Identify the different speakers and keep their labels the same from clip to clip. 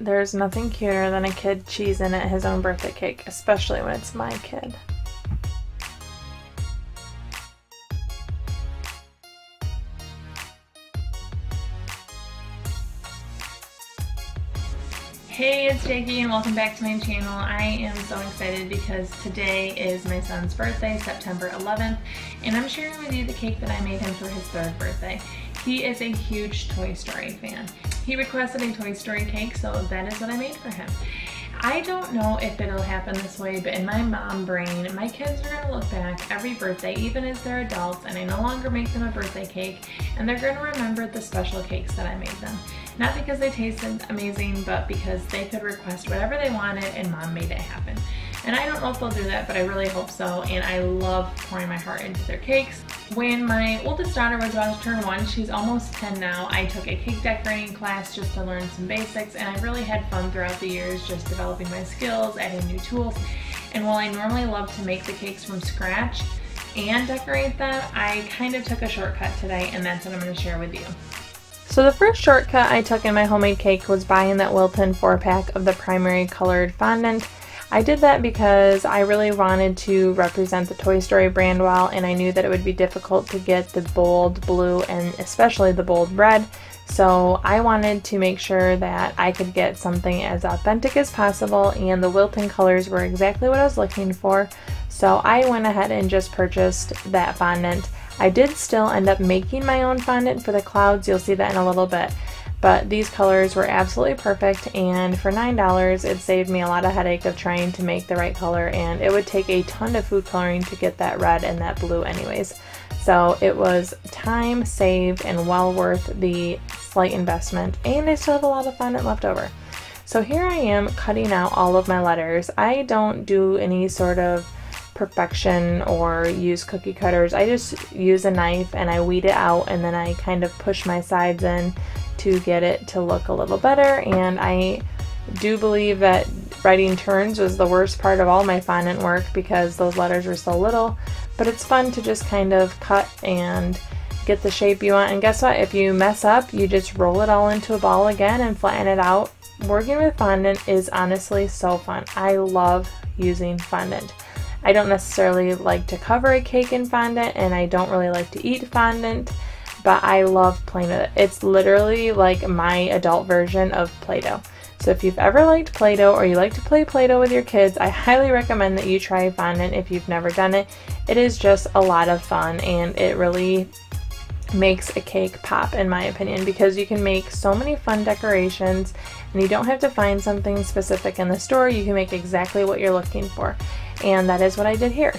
Speaker 1: There's nothing cuter than a kid cheesing at his own birthday cake, especially when it's my kid. Hey, it's Jackie and welcome back to my channel. I am so excited because today is my son's birthday, September 11th, and I'm sharing with you the cake that I made him for his third birthday. He is a huge Toy Story fan. He requested a Toy Story cake, so that is what I made for him. I don't know if it'll happen this way, but in my mom brain, my kids are gonna look back every birthday, even as they're adults, and I no longer make them a birthday cake, and they're gonna remember the special cakes that I made them. Not because they tasted amazing, but because they could request whatever they wanted and mom made it happen. And I don't know if they'll do that, but I really hope so. And I love pouring my heart into their cakes. When my oldest daughter was about to turn one, she's almost 10 now, I took a cake decorating class just to learn some basics and I really had fun throughout the years just developing my skills, adding new tools. And while I normally love to make the cakes from scratch and decorate them, I kind of took a shortcut today and that's what I'm going to share with you. So the first shortcut I took in my homemade cake was buying that Wilton 4-pack of the primary colored fondant. I did that because I really wanted to represent the Toy Story brand well and I knew that it would be difficult to get the bold blue and especially the bold red. So I wanted to make sure that I could get something as authentic as possible and the Wilton colors were exactly what I was looking for. So I went ahead and just purchased that fondant. I did still end up making my own fondant for the clouds. You'll see that in a little bit. But these colors were absolutely perfect and for $9 it saved me a lot of headache of trying to make the right color and it would take a ton of food coloring to get that red and that blue anyways. So it was time saved and well worth the slight investment and I still have a lot of fondant left over. So here I am cutting out all of my letters. I don't do any sort of perfection or use cookie cutters. I just use a knife and I weed it out and then I kind of push my sides in to get it to look a little better. And I do believe that writing turns was the worst part of all my fondant work because those letters were so little. But it's fun to just kind of cut and get the shape you want. And guess what? If you mess up you just roll it all into a ball again and flatten it out. Working with fondant is honestly so fun. I love using fondant I don't necessarily like to cover a cake in fondant and I don't really like to eat fondant but I love playing with it. It's literally like my adult version of Play-Doh. So if you've ever liked Play-Doh or you like to play Play-Doh with your kids, I highly recommend that you try fondant if you've never done it. It is just a lot of fun and it really makes a cake pop in my opinion because you can make so many fun decorations and you don't have to find something specific in the store. You can make exactly what you're looking for and that is what I did here.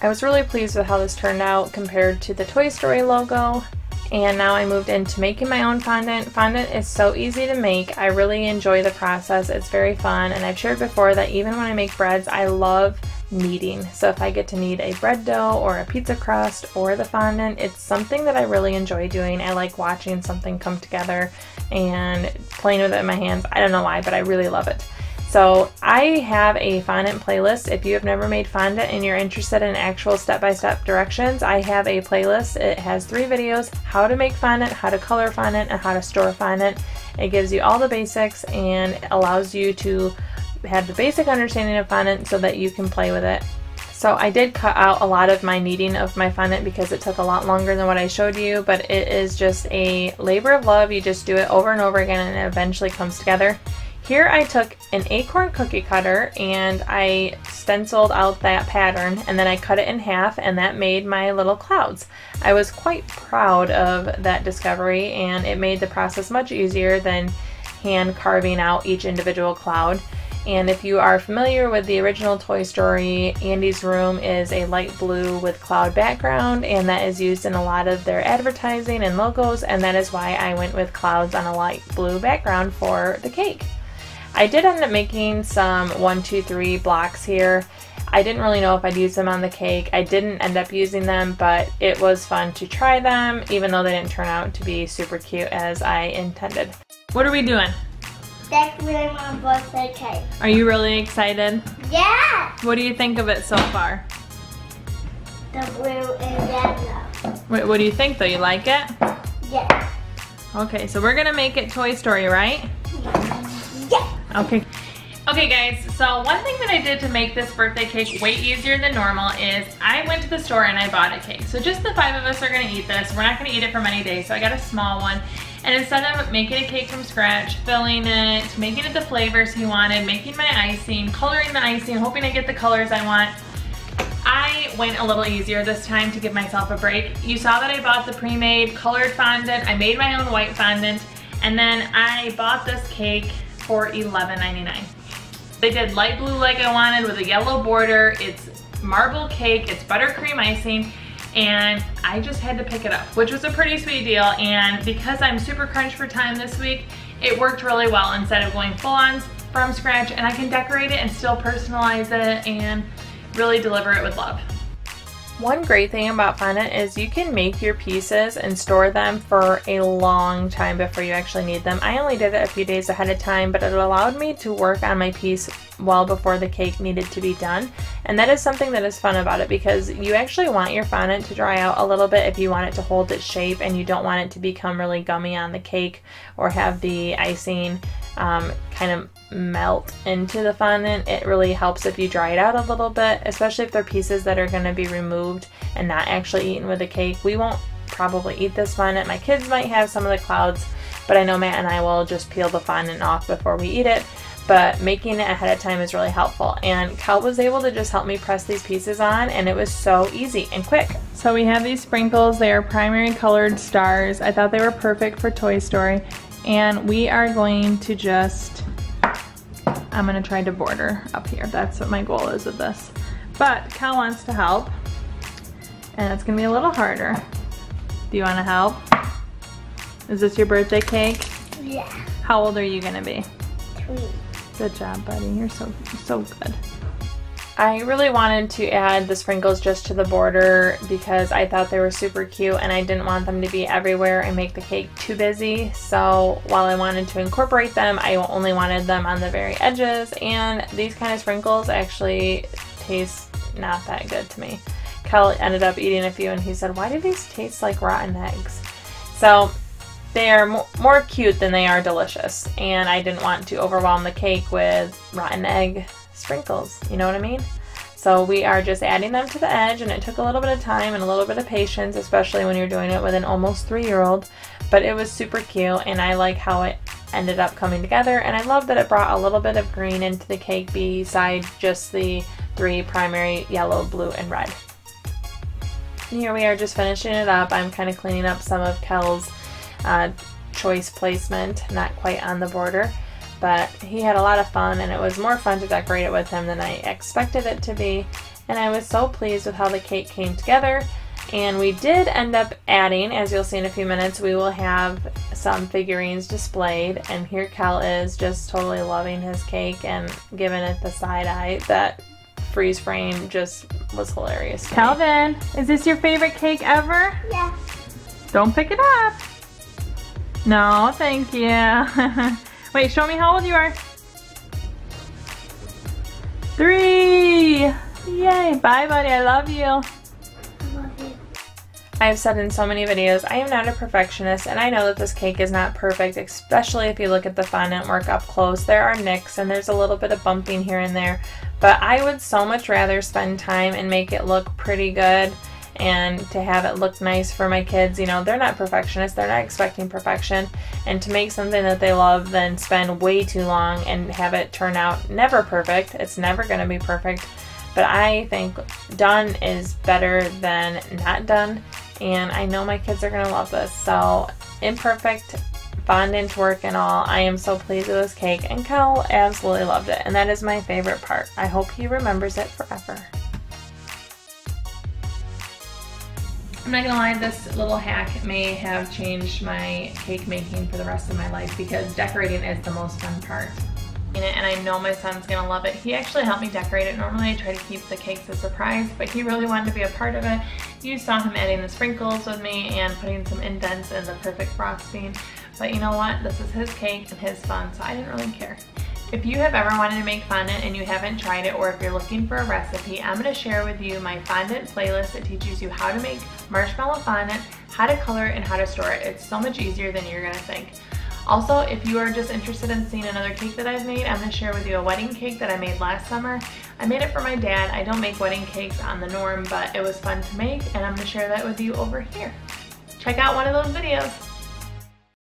Speaker 1: I was really pleased with how this turned out compared to the Toy Story logo and now I moved into making my own fondant. Fondant is so easy to make. I really enjoy the process. It's very fun and I've shared before that even when I make breads I love kneading. So if I get to knead a bread dough or a pizza crust or the fondant, it's something that I really enjoy doing. I like watching something come together and playing with it in my hands. I don't know why, but I really love it. So I have a fondant playlist. If you have never made fondant and you're interested in actual step-by-step -step directions, I have a playlist. It has three videos, how to make fondant, how to color fondant, and how to store fondant. It gives you all the basics and allows you to have the basic understanding of fondant so that you can play with it. So I did cut out a lot of my kneading of my fondant because it took a lot longer than what I showed you, but it is just a labor of love. You just do it over and over again and it eventually comes together. Here I took an acorn cookie cutter and I stenciled out that pattern and then I cut it in half and that made my little clouds. I was quite proud of that discovery and it made the process much easier than hand carving out each individual cloud. And if you are familiar with the original Toy Story, Andy's room is a light blue with cloud background and that is used in a lot of their advertising and logos and that is why I went with clouds on a light blue background for the cake. I did end up making some one, two, three blocks here. I didn't really know if I'd use them on the cake. I didn't end up using them, but it was fun to try them, even though they didn't turn out to be super cute as I intended. What are we doing?
Speaker 2: Decorating my birthday cake.
Speaker 1: Are you really excited?
Speaker 2: Yeah!
Speaker 1: What do you think of it so far?
Speaker 2: The blue and yellow.
Speaker 1: Wait, what do you think though? You like it?
Speaker 2: Yeah.
Speaker 1: Okay, so we're gonna make it Toy Story, right?
Speaker 2: Yeah.
Speaker 1: Okay. Okay guys, so one thing that I did to make this birthday cake way easier than normal is I went to the store and I bought a cake. So just the five of us are gonna eat this. We're not gonna eat it for many days, so I got a small one. And instead of making a cake from scratch, filling it, making it the flavors he wanted, making my icing, coloring the icing, hoping I get the colors I want, I went a little easier this time to give myself a break. You saw that I bought the pre-made colored fondant. I made my own white fondant. And then I bought this cake for $11.99. They did light blue like I wanted with a yellow border. It's marble cake, it's buttercream icing, and I just had to pick it up, which was a pretty sweet deal. And because I'm super crunched for time this week, it worked really well instead of going full on from scratch and I can decorate it and still personalize it and really deliver it with love. One great thing about fondant is you can make your pieces and store them for a long time before you actually need them. I only did it a few days ahead of time, but it allowed me to work on my piece well before the cake needed to be done. And that is something that is fun about it because you actually want your fondant to dry out a little bit if you want it to hold its shape and you don't want it to become really gummy on the cake or have the icing um, kind of melt into the fondant. It really helps if you dry it out a little bit, especially if they're pieces that are going to be removed and not actually eaten with the cake. We won't probably eat this fondant. My kids might have some of the clouds, but I know Matt and I will just peel the fondant off before we eat it. But making it ahead of time is really helpful. And Kel was able to just help me press these pieces on and it was so easy and quick. So we have these sprinkles. They are primary colored stars. I thought they were perfect for Toy Story. And we are going to just I'm gonna try to border up here. That's what my goal is with this. But Cal wants to help, and it's gonna be a little harder. Do you wanna help? Is this your birthday cake?
Speaker 2: Yeah.
Speaker 1: How old are you gonna be?
Speaker 2: Three.
Speaker 1: Good job, buddy. You're so, so good. I really wanted to add the sprinkles just to the border because I thought they were super cute and I didn't want them to be everywhere and make the cake too busy. So while I wanted to incorporate them, I only wanted them on the very edges and these kind of sprinkles actually taste not that good to me. Kel ended up eating a few and he said, why do these taste like rotten eggs? So they are more cute than they are delicious and I didn't want to overwhelm the cake with rotten egg sprinkles, you know what I mean? So we are just adding them to the edge and it took a little bit of time and a little bit of patience, especially when you're doing it with an almost three-year-old, but it was super cute and I like how it ended up coming together and I love that it brought a little bit of green into the cake beside just the three primary yellow, blue, and red. And here we are just finishing it up. I'm kind of cleaning up some of Kel's uh, choice placement, not quite on the border but he had a lot of fun and it was more fun to decorate it with him than I expected it to be. And I was so pleased with how the cake came together. And we did end up adding, as you'll see in a few minutes, we will have some figurines displayed. And here Kel is just totally loving his cake and giving it the side eye. That freeze frame just was hilarious. Calvin, is this your favorite cake ever?
Speaker 2: Yeah.
Speaker 1: Don't pick it up. No, thank you. Wait, show me how old you are. Three! Yay! Bye, buddy. I love you. I. I've said in so many videos, I am not a perfectionist, and I know that this cake is not perfect, especially if you look at the fondant work up close. There are nicks, and there's a little bit of bumping here and there, but I would so much rather spend time and make it look pretty good and to have it look nice for my kids. You know, they're not perfectionists, they're not expecting perfection. And to make something that they love, then spend way too long and have it turn out never perfect. It's never going to be perfect. But I think done is better than not done. And I know my kids are going to love this. So, imperfect fondant work and all, I am so pleased with this cake. And Kel absolutely loved it. And that is my favorite part. I hope he remembers it forever. I'm not gonna lie, this little hack may have changed my cake making for the rest of my life because decorating is the most fun part. And I know my son's gonna love it. He actually helped me decorate it. Normally I try to keep the cakes a surprise, but he really wanted to be a part of it. You saw him adding the sprinkles with me and putting some indents in the perfect frosting. But you know what? This is his cake and his fun, so I didn't really care. If you have ever wanted to make fondant and you haven't tried it or if you're looking for a recipe, I'm going to share with you my fondant playlist that teaches you how to make marshmallow fondant, how to color it, and how to store it. It's so much easier than you're going to think. Also, if you are just interested in seeing another cake that I've made, I'm going to share with you a wedding cake that I made last summer. I made it for my dad. I don't make wedding cakes on the norm, but it was fun to make, and I'm going to share that with you over here. Check out one of those videos.